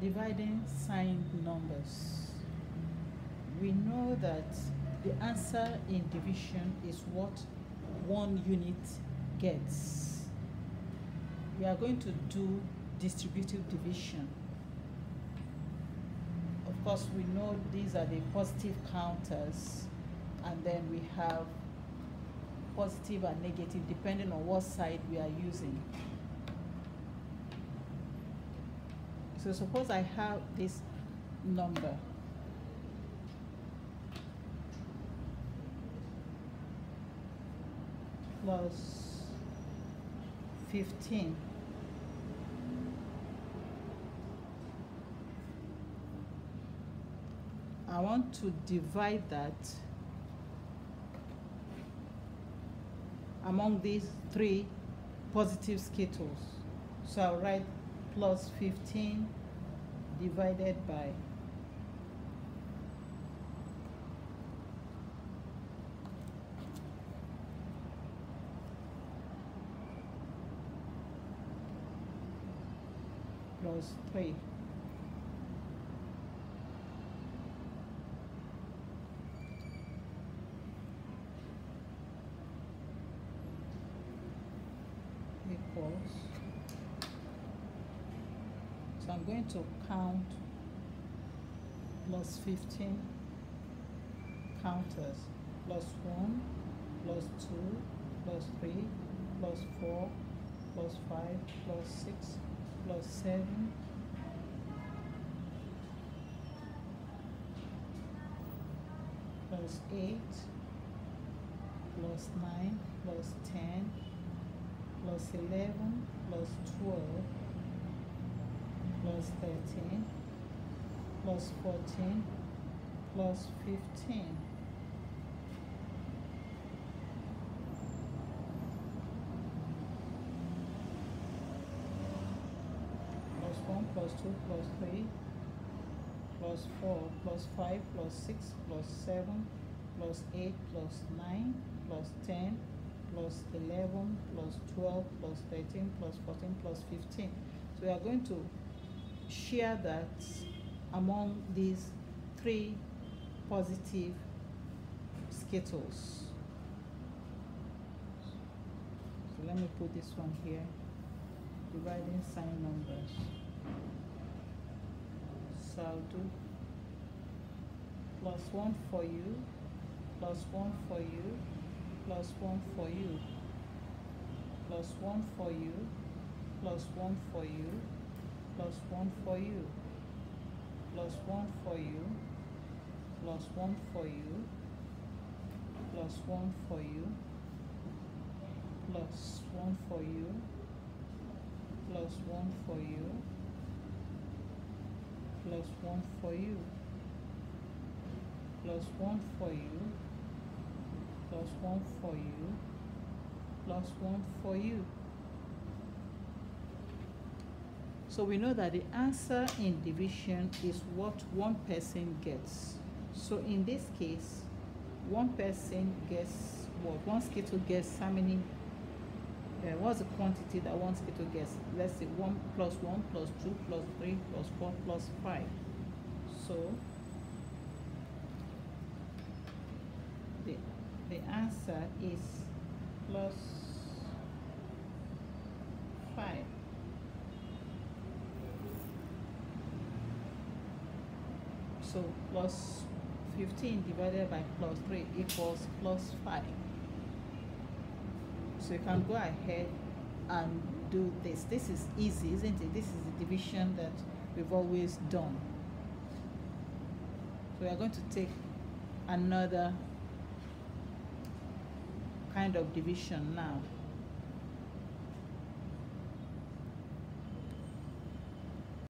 dividing signed numbers. We know that the answer in division is what one unit gets. We are going to do distributive division. Of course, we know these are the positive counters, and then we have positive and negative depending on what side we are using. So suppose I have this number. Plus fifteen. I want to divide that among these three positive skittles. So I'll write plus 15 divided by plus 3. equals I'm going to count plus 15 counters. Plus 1 plus 2 plus 3 plus 4 plus 5 plus 6 plus 7 plus 8 plus 9 plus 10 plus 11 plus 12 plus 13 plus 14 plus 15 plus 1 plus 2 plus 3 plus 4 plus 5 plus 6 plus 7 plus 8 plus 9 plus 10 plus 11 plus 12 plus 13 plus 14 plus 15 so we are going to share that among these three positive skittles. So let me put this one here dividing sign numbers. So I'll do plus 1 for you plus 1 for you plus 1 for you plus 1 for you plus 1 for you plus 1 for you plus 1 for you plus 1 for you plus 1 for you plus 1 for you plus 1 for you plus 1 for you plus 1 for you plus 1 for you plus 1 for you. So we know that the answer in division is what one person gets. So in this case, one person gets what? One skittle gets how many? Uh, what's the quantity that one skittle gets? Let's say 1 plus 1 plus 2 plus 3 plus 4 plus 5. So the, the answer is plus 5. So plus 15 divided by plus 3 equals plus 5. So you can go ahead and do this. This is easy, isn't it? This is the division that we've always done. So we are going to take another kind of division now.